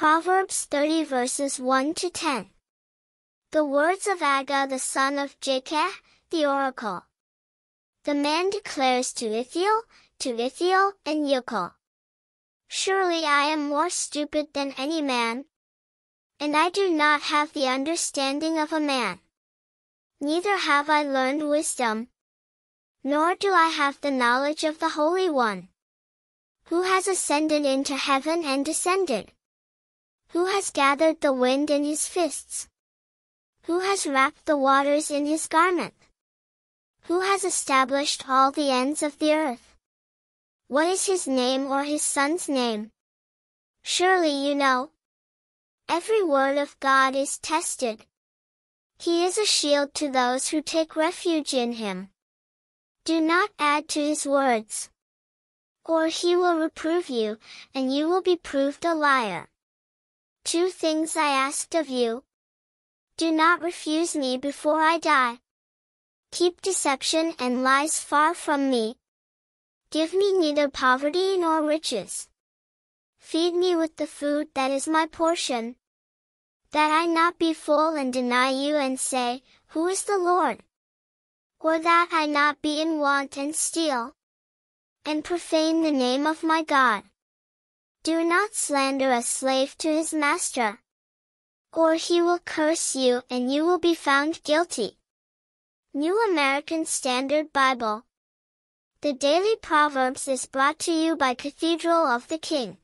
Proverbs 30 verses 1 to 10. The words of Agur the son of Jakeh, the oracle. The man declares to Ithiel, to Ithiel and Ucal. Surely I am more stupid than any man, and I do not have the understanding of a man. Neither have I learned wisdom, nor do I have the knowledge of the Holy One. Who has ascended into heaven and descended? Who has gathered the wind in his fists? Who has wrapped the waters in his garment? Who has established all the ends of the earth? What is his name or his son's name? Surely you know. Every word of God is tested. He is a shield to those who take refuge in him. Do not add to his words. Or he will reprove you, and you will be proved a liar. Two things I asked of you. Do not refuse me before I die. Keep deception and lies far from me. Give me neither poverty nor riches. Feed me with the food that is my portion. That I not be full and deny you and say, Who is the Lord? Or that I not be in want and steal. And profane the name of my God. Do not slander a slave to his master. Or he will curse you and you will be found guilty. New American Standard Bible. The Daily Proverbs is brought to you by Cathedral of the King.